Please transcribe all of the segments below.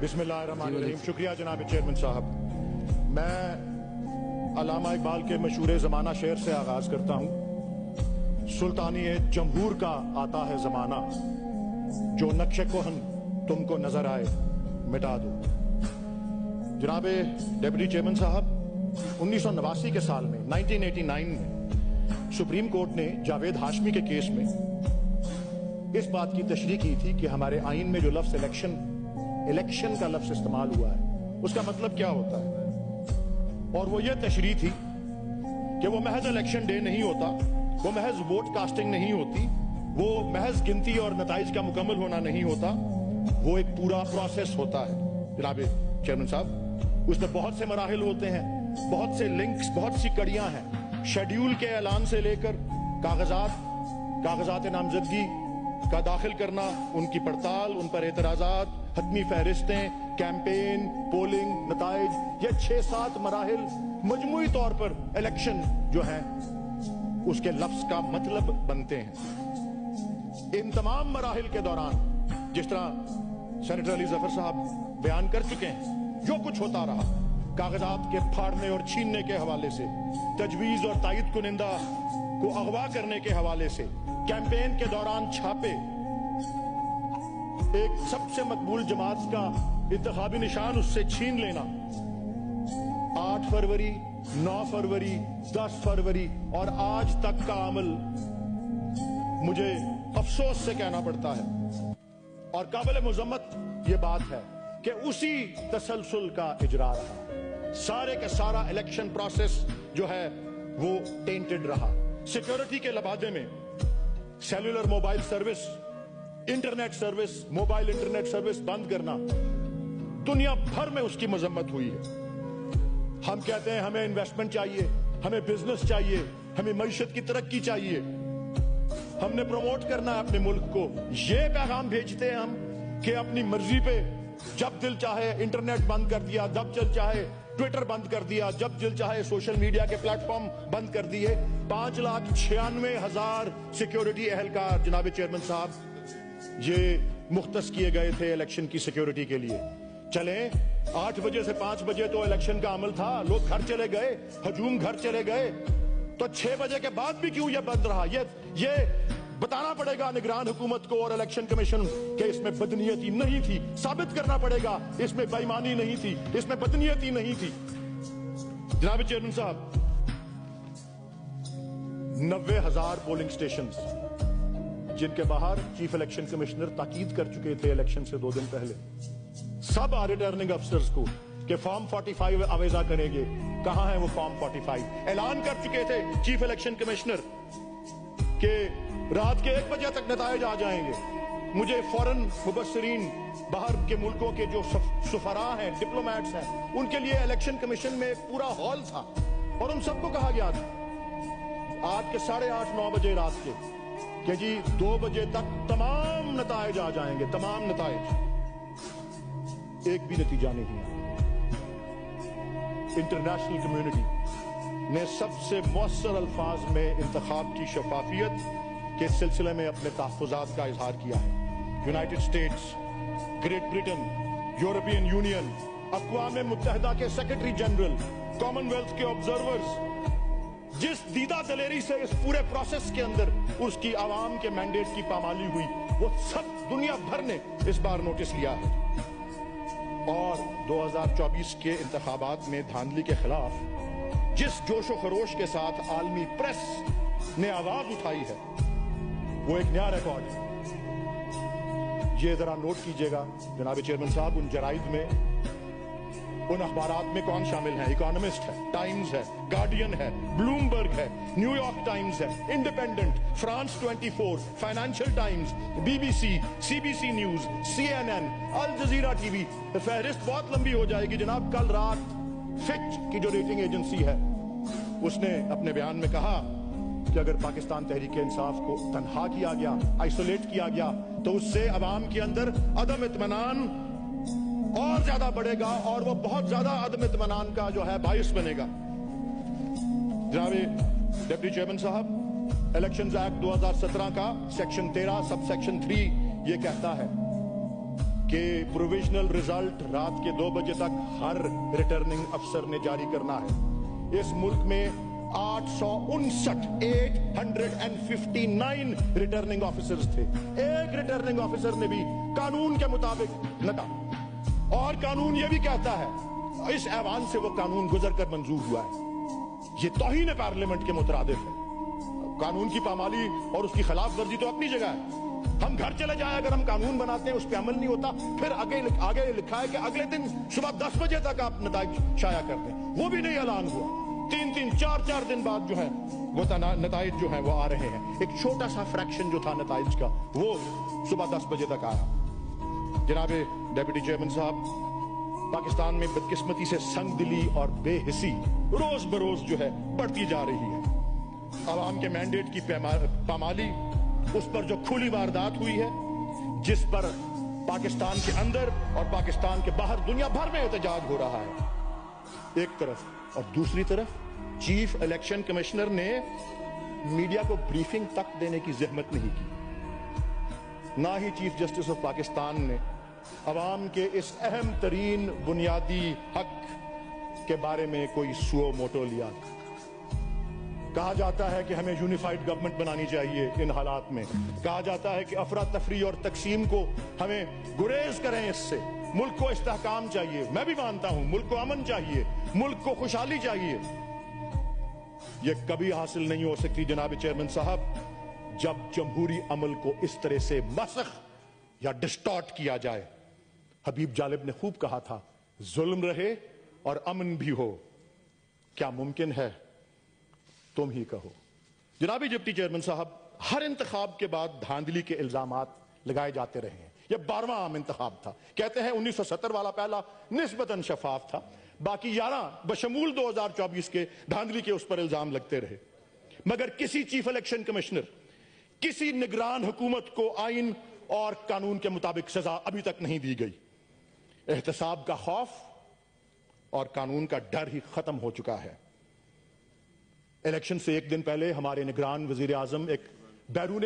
बिस्मिल्लाहिर्रहमानिर्रहीम। शुक्रिया जनाब चेयरमैन साहब। मैं अलामा इकबाल के मशहूर ज़माना शेर से आगाज़ करता हूँ। सुल्तानी जमहूर का आता है ज़माना। जो नक्श कोहन तुमको नज़र आए, मिटा दो। जनाब डेप्यूटी चेयरमैन साहब, उन्नीस सौ नवासी के साल में 1989 में, सुप्रीम कोर्ट ने जावेद हाशमी के केस में इस बात की तशरी की थी कि हमारे आइन में जो लफ्ज इलेक्शन इलेक्शन का लफ्ज इस्तेमाल हुआ है। उसका मतलब क्या होता है? और वो ये तशरी थी कि वो महज इलेक्शन डे नहीं होता, वो महज वोट कास्टिंग नहीं होती, वो महज गिनती और नतज का मुकम्मल होना नहीं होता, वो एक पूरा प्रोसेस होता है। जनाब चेयरमैन साहब, उसमें बहुत से मराहल होते हैं, बहुत से लिंक्स बहुत सी कड़ियाँ हैं। शेड्यूल के ऐलान से लेकर कागजात कागजात नामजदगी का दाखिल करना, उनकी पड़ताल, उन पर एतराजात हतमी फहरिस्तें कैंपेन पोलिंग नतज ये छह सात मराहल मजमू तौर पर इलेक्शन जो है, उसके लफ्ज का मतलब बनते हैं। इन तमाम मराहल के दौरान, जिस तरह सेनेटर अली ज़फ़र साहब बयान कर चुके हैं, जो कुछ होता रहा कागजात के फाड़ने और छीनने के हवाले से, तजवीज और तायद कुनिंदा को अगवा करने के हवाले से कैंपेन के दौरान छापे एक सबसे मकबूल जमात का इंतबी निशान उससे छीन लेना। आठ फरवरी, नौ फरवरी, दस फरवरी और आज तक का अमल मुझे अफसोस से कहना पड़ता है। और काबिल मजम्मत ये बात है कि उसी तसलसल का इजरा रहा। सारे का सारा इलेक्शन प्रोसेस जो है, वो टेंटेड रहा। सिक्योरिटी के लबादे में cellular mobile service internet service, mobile internet service बंद करना, दुनिया भर में उसकी मजम्मत हुई है। हम कहते हैं हमें इन्वेस्टमेंट चाहिए, हमें बिज़नेस चाहिए, हमें मीशत की तरक्की चाहिए। हमने प्रमोट करना है अपने मुल्क को। ये पैगाम भेजते हैं हम कि अपनी मर्ज़ी पे जब दिल चाहे इंटरनेट बंद कर दिया, जब चल चाहे ट्विटर बंद कर दिया, जब दिल चाहे सोशल मीडिया के प्लेटफॉर्म बंद कर दिए। पाँच लाख छियानवे हज़ार सिक्योरिटी एहलकार, जनाब चेयरमैन साहब। ये मुख्त किए गए थे इलेक्शन की सिक्योरिटी के लिए। चले, आठ बजे से पाँच बजे तो इलेक्शन का अमल था, लोग घर चले गए, हजूम घर चले गए। तो छह बजे के बाद भी क्यों ये बंद रहा? ये ये बताना पड़ेगा निगरान हुकूमत को और इलेक्शन कमीशन के इसमें बदनीयती नहीं थी। साबित करना पड़ेगा, इसमें बेईमानी नहीं थी, इसमें बदनीयती नहीं थी। जनाब चेयरमैन साहब, नब्बे हज़ार पोलिंग स्टेशन जिनके बाहर चीफ इलेक्शन कमिश्नर ताकीद कर चुके थे इलेक्शन से दो दिन पहले। सब रिटर्निंग अफसर्स को कि फॉर्म 45 आवेजा करेंगे। कहाँ है वो फॉर्म 45 ऐलान कर चुके थे चीफ इलेक्शन कमिश्नर के रात के एक बजे तक नतज आ जाएँगे। मुझे फ़ौरन मुबसरीन बाहर के मुल्कों के जो सुफरा हैं डिप्लोमेट्स हैं, उनके लिए इलेक्शन कमीशन में पूरा हॉल था। और उन सबको कहा गया था। आज के साढ़े आठ, नौ बजे रात के कि जी दो बजे तक तमाम नतज आ जाएँगे, तमाम नतज एक भी नतीजा नहीं इंटरनेशनल कम्युनिटी ने सबसे मौसर अल्फाज में इंतखाब की शफाफियत के सिलसिले में अपने तहफात का इजहार किया है। United States Great Britain European Union अकवा मुतहदा के सेक्रेटरी जनरल कॉमनवेल्थ के ऑब्जर्वर्स जिस दीदा दलेरी से इस पूरे प्रोसेस के अंदर उसकी आवाम के मैंडेट की पामाली हुई। वो सब दुनिया भर ने इस बार नोटिस लिया है। और 2024 के इंतबात में धांधली के खिलाफ जिस जोशो खरोश के साथ आलमी प्रेस ने आवाज़ उठाई है, वो एक नया रिकॉर्ड है। ये जरा नोट कीजिएगा, जनाब चेयरमैन साहब, उन जराइद में उन अखबार में कौन शामिल है? इकोनॉमिस्ट है टाइम्स है गार्डियन है ब्लूमबर्ग है न्यूयॉर्क टाइम्स है Independent France 24 Financial Times BBC CBC News CNN Al Jazeera TV फहरिस्त बहुत लंबी हो जाएगी जनाब। कल रात फिच की जो रेटिंग एजेंसी है, उसने अपने बयान में कहा कि अगर पाकिस्तान तहरीक इंसाफ को तनहा किया गया आइसोलेट किया गया तो उससे अवाम के अंदर अदम इतमान और ज़्यादा बढ़ेगा और वो बहुत ज़्यादा अदम इतमान का जो है बायस बनेगा। जनाब डिप्टी चेयरमैन साहब इलेक्शन एक्ट 2017 का सेक्शन 13 सब सेक्शन 3 ये कहता है कि प्रोविजनल रिज़ल्ट रात के दो बजे तक हर रिटर्निंग अफसर ने जारी करना है। इस मुल्क में आठ सौ उनसठ eight hundred and fifty nine returning officers थे। एक रिटर्निंग ऑफिसर ने भी कानून के मुताबिक नटा। और कानून यह भी कहता है इस ऐवान से वो कानून गुजर कर मंजूर हुआ है। ये तोहिन पार्लियामेंट के मुतरदिफ है। कानून की पामाली और उसकी खिलाफ वर्जी तो अपनी जगह है। हम घर चले जाए, अगर हम कानून बनाते हैं, उस पर अमल नहीं होता, फिर आगे आगे लिखा है कि अगले दिन सुबह दस बजे तक आप नतज शाया कर दें। वो भी नहीं ऐलान हुआ। तीन तीन, चार चार दिन बाद जो है, वो नतज जो है, वो आ रहे हैं। एक छोटा सा फ्रैक्शन जो था नतज का, वो सुबह दस बजे तक आया। जनाब डेप्यूटी चेयरमैन साहब, पाकिस्तान में बदकिस्मती से संग दिली और बेहिसी रोज बरोज जो है बढ़ती जा रही है। आवाम के मैंडेट की पामाली, उस पर जो खुली वारदात हुई है, जिस पर पाकिस्तान के अंदर और पाकिस्तान के बाहर दुनिया भर में एहतजाज हो रहा है। एक तरफ़ और दूसरी तरफ़ चीफ इलेक्शन कमिश्नर ने मीडिया को ब्रीफिंग तक देने की जहमत नहीं की। ना ही चीफ जस्टिस ऑफ़ पाकिस्तान ने अवाम के इस अहम तरीन बुनियादी हक के बारे में कोई सुओ मोटो लिया। कहा जाता है कि हमें यूनिफाइड गवर्नमेंट बनानी चाहिए इन हालात में। कहा जाता है कि अफरा तफरी और तकसीम को हमें गुरेज करें इससे। मुल्क को इस्तेकाम चाहिए, मैं भी मानता हूँ, मुल्क को अमन चाहिए, मुल्क को खुशहाली चाहिए। यह कभी हासिल नहीं हो सकती जनाब चेयरमैन साहब, जब जमहूरी अमल को इस तरह से मसख या डिस्टॉर्ट किया जाए। हबीब जालिब ने खूब कहा था, जुल्म रहे और अमन भी हो। क्या मुमकिन है? तुम ही कहो। जनाबी डिप्टी चेयरमैन साहब, हर इंतखाब के बाद धांधली के इल्ज़ाम लगाए जाते रहे हैं। यह बारवा आम इंतखाब था। कहते हैं 1970 वाला पहला निस्बतन शफाफ था। बाकी ग्यारह बशमूल 2024 के धांधली के उस पर इल्ज़ाम लगते रहे। मगर किसी चीफ इलेक्शन कमिश्नर, किसी निगरान हुकूमत को आइन और कानून के मुताबिक सजा अभी तक नहीं दी गई। एहतसाब का खौफ और कानून का डर ही खत्म हो चुका है। इलेक्शन से एक दिन पहले हमारे निगरान वज़ीर आज़म एक बैरून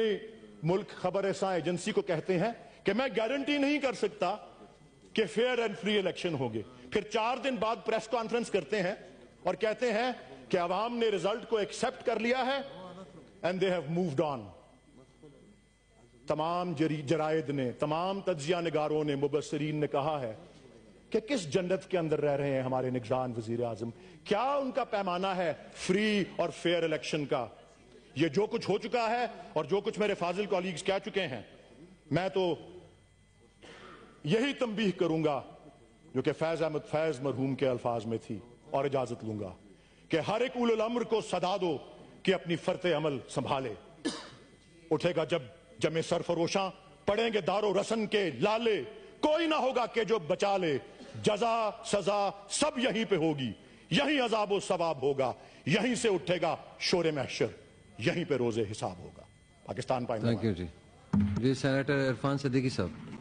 मुल्क खबर ऐसा एजेंसी को कहते हैं कि मैं गारंटी नहीं कर सकता कि फेयर एंड फ्री इलेक्शन होंगे। फिर चार दिन बाद प्रेस कॉन्फ्रेंस करते हैं और कहते हैं कि अवाम ने रिज़ल्ट को एक्सेप्ट कर लिया है and they have moved on. तमाम जरायद ने, तमाम तजिया नगारों ने मुबसरीन ने कहा है कि किस जन्नत के अंदर रह रहे हैं हमारे निगरान वज़ीर आज़म क्या उनका पैमाना है फ्री और फेयर इलेक्शन का? ये जो कुछ हो चुका है और जो कुछ मेरे फाजिल कॉलीग्स कह चुके हैं, मैं तो यही तंबीह करूँगा जो कि फैज अहमद, फैज मरहूम के अल्फाज में थी और इजाज़त लूँगा कि हर एक उल अमर को सदा दो कि अपनी फरते अमल संभाले। उठेगा जब जमे सरफरोशा पड़ेंगे दारो रसन के लाले, कोई ना होगा कि जो बचा ले। जजा सजा सब यहीं पे होगी। यहीं अजाब सवाब होगा। यहीं से उठेगा शोर महशर। यहीं पे रोज़े हिसाब होगा। पाकिस्तान थैंक यू जी। जी सेनेटर इरफान सदीकी साहब।